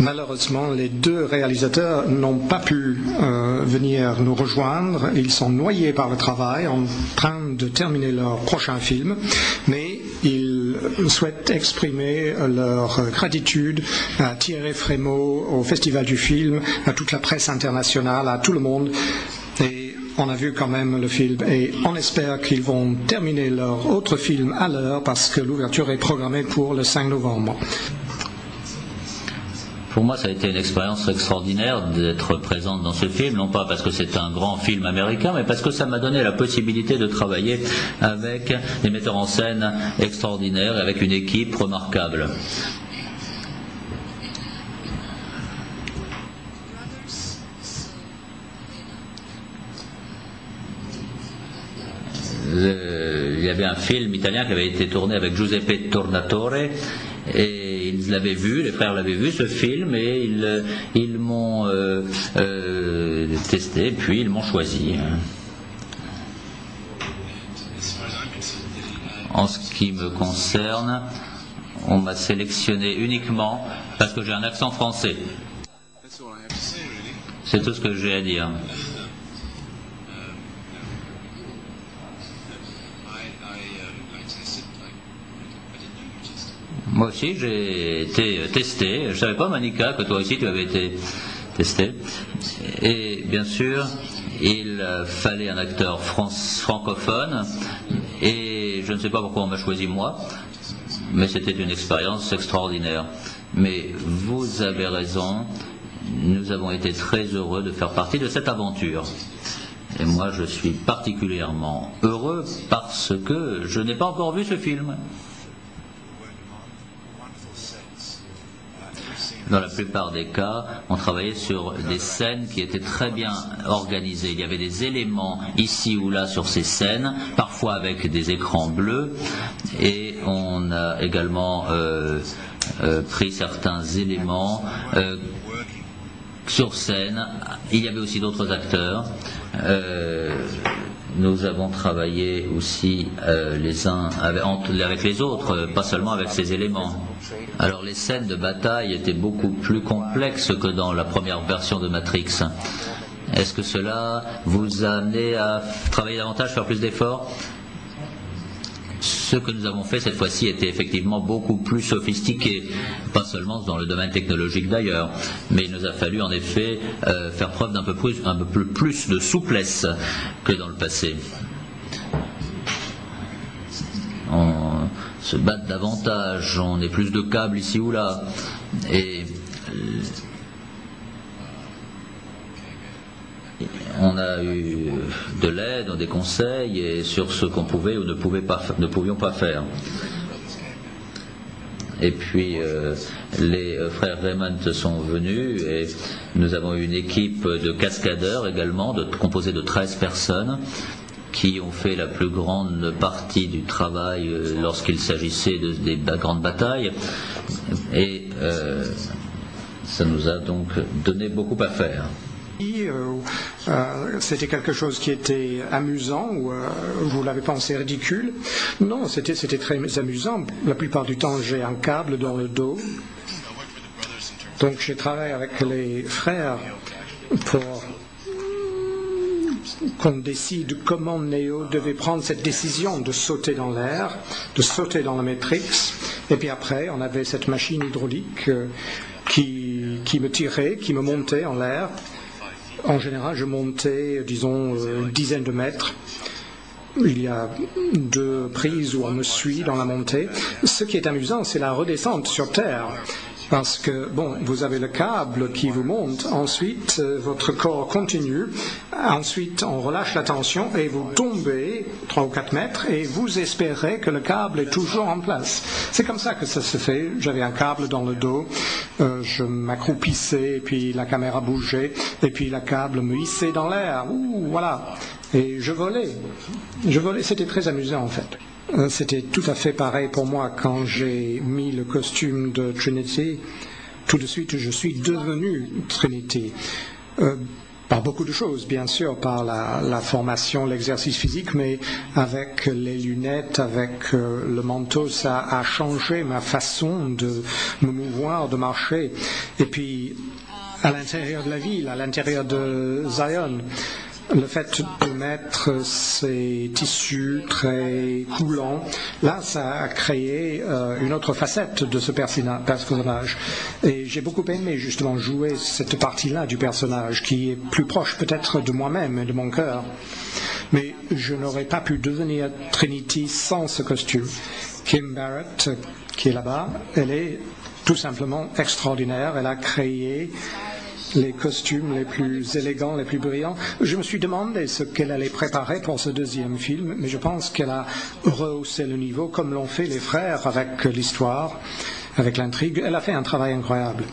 Malheureusement, les deux réalisateurs n'ont pas pu euh, venir nous rejoindre. Ils sont noyés par le travail en train de terminer leur prochain film, mais ils souhaitent exprimer leur gratitude à Thierry Frémaux, au Festival du film, à toute la presse internationale, à tout le monde. Et on a vu quand même le film et on espère qu'ils vont terminer leur autre film à l'heure parce que l'ouverture est programmée pour le 5 novembre. Pour moi, ça a été une expérience extraordinaire d'être présente dans ce film, non pas parce que c'est un grand film américain, mais parce que ça m'a donné la possibilité de travailler avec des metteurs en scène extraordinaires et avec une équipe remarquable. il y avait un film italien qui avait été tourné avec Giuseppe Tornatore et ils l'avaient vu, les frères l'avaient vu ce film et ils, ils m'ont euh, euh, testé, puis ils m'ont choisi. En ce qui me concerne, on m'a sélectionné uniquement parce que j'ai un accent français. C'est tout ce que j'ai à dire. Moi aussi, j'ai été testé. Je ne savais pas, Manika, que toi aussi tu avais été testé. Et bien sûr, il fallait un acteur francophone. Et je ne sais pas pourquoi on m'a choisi moi, mais c'était une expérience extraordinaire. Mais vous avez raison, nous avons été très heureux de faire partie de cette aventure. Et moi, je suis particulièrement heureux parce que je n'ai pas encore vu ce film. Dans la plupart des cas, on travaillait sur des scènes qui étaient très bien organisées. Il y avait des éléments ici ou là sur ces scènes, parfois avec des écrans bleus, et on a également euh, euh, pris certains éléments euh, sur scène. Il y avait aussi d'autres acteurs. Nous avons travaillé aussi euh, les uns avec, les autres, euh, pas seulement avec ces éléments. Alors les scènes de bataille étaient beaucoup plus complexes que dans la première version de Matrix. Est-ce que cela vous a amené à travailler davantage, faire plus d'efforts? Ce que nous avons fait cette fois-ci était effectivement beaucoup plus sophistiqué, pas seulement dans le domaine technologique d'ailleurs, mais il nous a fallu en effet euh, faire preuve d'un peu, plus, un peu plus de souplesse que dans le passé. On se bat davantage, on est plus de câbles ici ou là, et on a eu de l'aide, des conseils sur ce qu'on pouvait ou ne, pouvions pas faire. Et puis euh, les euh, frères Raymond sont venus et nous avons une équipe de cascadeurs également, composée de 13 personnes qui ont fait la plus grande partie du travail euh, lorsqu'il s'agissait de, des grandes batailles. Et ça nous a donc donné beaucoup à faire. Euh, euh, c'était quelque chose qui était amusant ou euh, vous l'avez pensé ridicule? Non, c'était très amusant. La plupart du temps, j'ai un câble dans le dos. Donc j'ai travaillé avec les frères pour qu'on décide comment Neo devait prendre cette décision de sauter dans l'air, de sauter dans la Matrix. Et puis après, on avait cette machine hydraulique qui, qui me tirait, qui me montait en l'air. En général, je montais, disons, euh, une dizaine de mètres. Il y a deux prises où on me suit dans la montée. Ce qui est amusant, c'est la redescente sur Terre. Parce que, bon, vous avez le câble qui vous monte, ensuite euh, votre corps continue, ensuite on relâche la tension et vous tombez 3 ou 4 mètres et vous espérez que le câble est toujours en place. C'est comme ça que ça se fait. J'avais un câble dans le dos, euh, je m'accroupissais et puis la caméra bougeait et puis la câble me hissait dans l'air. Ouh, voilà. Et je volais. Je volais, c'était très amusant en fait. Euh, c'était tout à fait pareil pour moi quand j'ai mis le costume de Trinity. Tout de suite, je suis devenu Trinity. Euh, par beaucoup de choses, bien sûr, par la, formation, l'exercice physique, mais avec les lunettes, avec euh, le manteau, ça a changé ma façon de me mouvoir, de marcher. Et puis, à l'intérieur de la ville, à l'intérieur de Zion, le fait de mettre ces tissus très coulants, là, ça a créé euh, une autre facette de ce personnage. Et j'ai beaucoup aimé justement jouer cette partie-là du personnage, qui est plus proche peut-être de moi-même et de mon cœur. Mais je n'aurais pas pu devenir Trinity sans ce costume. Kim Barrett, qui est là-bas, elle est tout simplement extraordinaire. Elle a créé les costumes les plus élégants, les plus brillants. Je me suis demandé ce qu'elle allait préparer pour ce deuxième film, mais je pense qu'elle a rehaussé le niveau comme l'ont fait les frères avec l'histoire, avec l'intrigue. Elle a fait un travail incroyable.